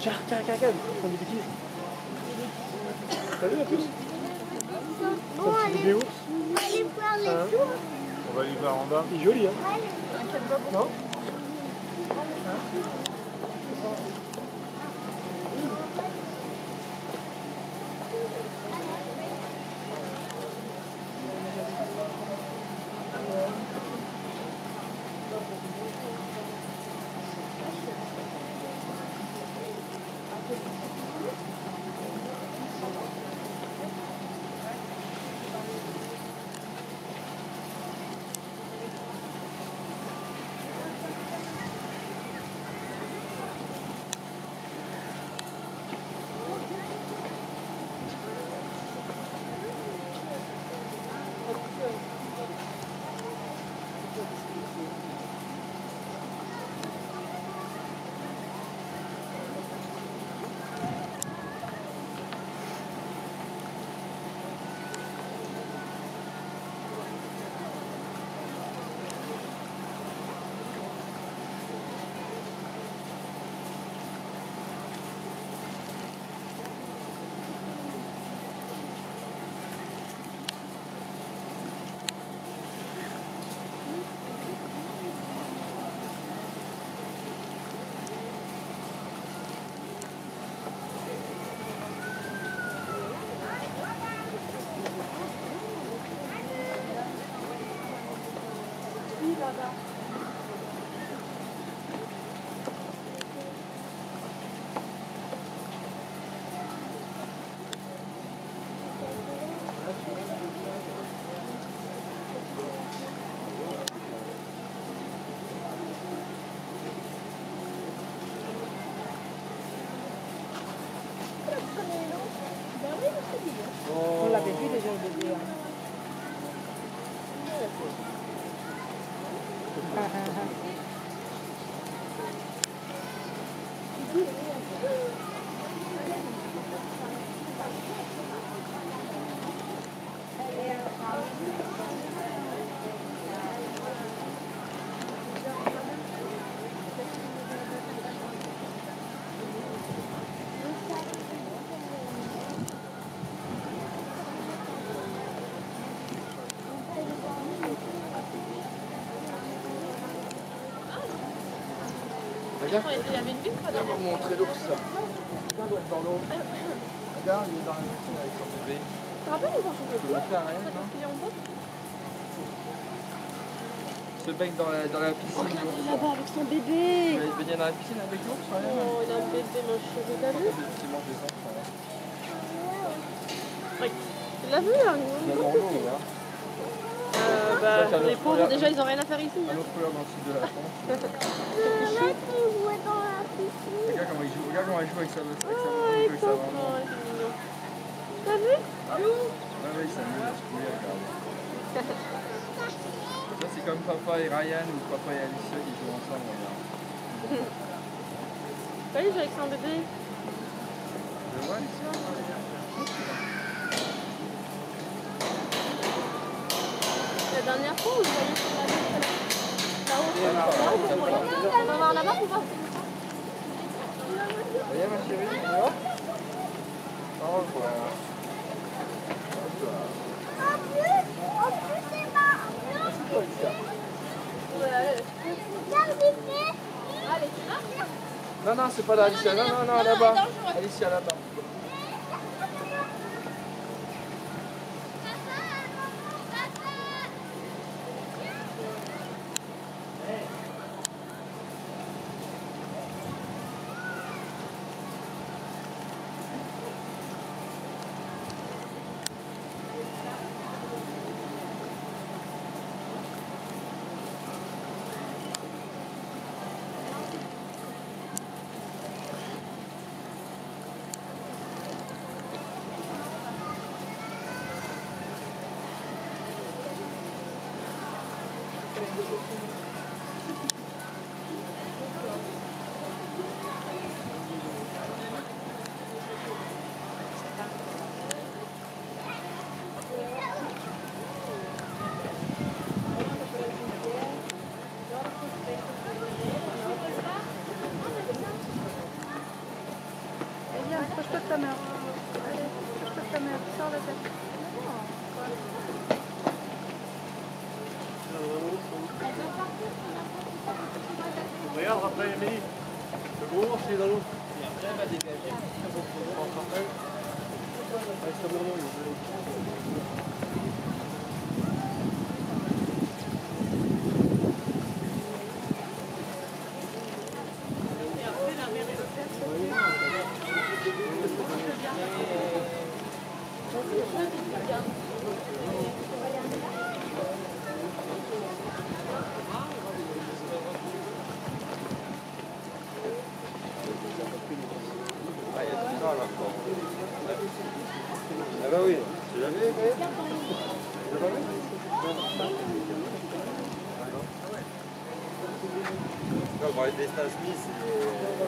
Tiens, tiens, tiens, tiens, font des bêtises. T'as vu la puce Bon, allez, allez voir les Hein. On va aller voir en bas. Il est joli, hein Non On l'avait vu déjà au début. hein. Ah, ah, ah. Regarde. Il y avait une vitre Viens me montrer l'ours. Dans l'eau. Regarde, il est dans la piscine avec son bébé. Tu te rappelles quand faire rien, non Se baigne dans la, dans la piscine. l'ours. Là-bas avec son bébé. vas baigner dans la piscine avec l'ours, Oh, il a un bébé, mon chéri, t'as vu Tu manges des enfants. hein. Tu l'as vu là Il a dans l'eau, là. Bah, t'as Les pauvres, déjà, ils ont rien à faire ici. Un autre couleur dans le sud de la France. Là, tu jouais dans la piscine. Regarde comment il joue, regarde comment il joue avec sa, sa, Oh, il avec est sa trop maman. mignon, il est mignon. T'as vu? Ah ouais, il s'amuse à se couler, regarde. Ça, c'est comme papa et Ryan ou papa et Alicia qui jouent ensemble, regarde. T'as vu, il joue avec son bébé Tu vois, Alicia dernière fois, vous voyez sur la Là-haut On va voir là-bas ma chérie, Au revoir. En plus, en plus, c'est. C'est quoi. Allez, tu vas Non, non, c'est pas là, Alicia. Non, non, non, là-bas. Alicia, là-bas. Viens, approche-toi de ta mère. Allez, approche-toi de ta mère. Sors la tête. Oh, Regarde, après Le gros c'est dans l'eau. Va dégager. Ah. Ah bah oui, tu l'avais fait Tu l'as pas vu? Non, pour être des Stan Smith, c'est...